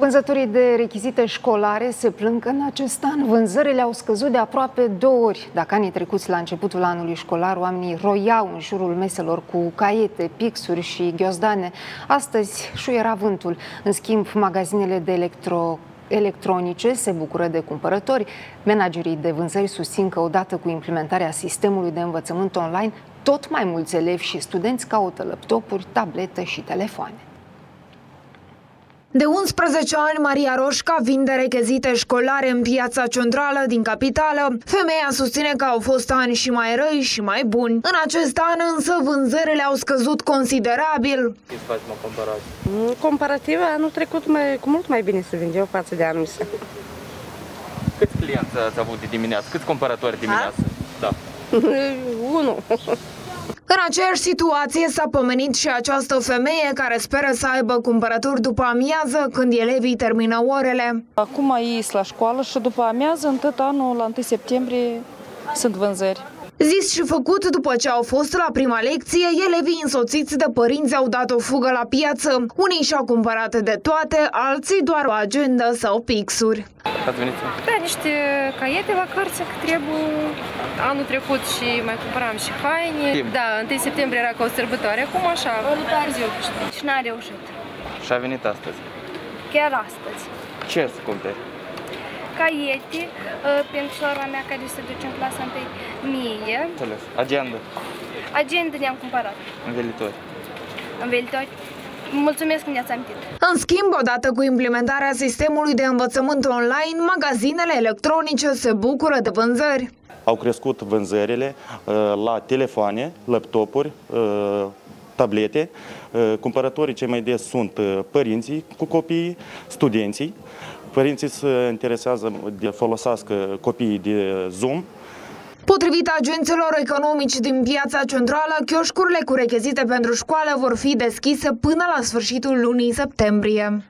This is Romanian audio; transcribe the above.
Vânzătorii de rechizite școlare se plâng că în acest an vânzările au scăzut de aproape două ori. Dacă anii trecuți la începutul anului școlar oamenii roiau în jurul meselor cu caiete, pixuri și ghiozdane, astăzi șuiera vântul. În schimb, magazinele de electro electronice se bucură de cumpărători. Managerii de vânzări susțin că odată cu implementarea sistemului de învățământ online, tot mai mulți elevi și studenți caută laptopuri, tablete și telefoane. De 11 ani, Maria Roșca vinde rechezite școlare în piața centrală din capitală. Femeia susține că au fost ani și mai răi și mai buni. În acest an însă vânzările au scăzut considerabil. Comparativ, anul trecut mai, cu mult mai bine se vindeau față de anul ăsta. Câți clienți ați avut de dimineață? Câți cumpărători dimineață? Da. Unu. În aceeași situație s-a pomenit și această femeie care speră să aibă cumpărături după amiază când elevii termină orele. Acum ies la școală și după amiază, în tot anul, la 1 septembrie, sunt vânzări. Zis și făcut după ce au fost la prima lecție, elevii însoțiți de părinți au dat o fugă la piață. Unii și-au cumpărat de toate, alții doar o agendă sau pixuri. Ați venit? Da, niște caiete la cărți că trebuie anul trecut și mai cumpăram și haine. Timp. Da, 1 septembrie era ca o sărbătoare, acum așa, târziu știi. Și n-a reușit. Și a venit astăzi. Chiar astăzi. Ce să cumperi? Caiete uh, pentru sora mea care se duce în clasa 1 mie. Înțeles. Agenda. Agenda ne-am cumpărat. Învelitori. În viitor. Mulțumesc că ne-ați amintit. În schimb, odată cu implementarea sistemului de învățământ online, magazinele electronice se bucură de vânzări. Au crescut vânzările uh, la telefoane, laptopuri, uh, tablete. Uh, Cumpărătorii cei mai des sunt uh, părinții cu copiii, studenții. Părinții se interesează de folosească copiii de Zoom, Potrivit agenților economici din piața centrală, chioșcurile cu rechezite pentru școală vor fi deschise până la sfârșitul lunii septembrie.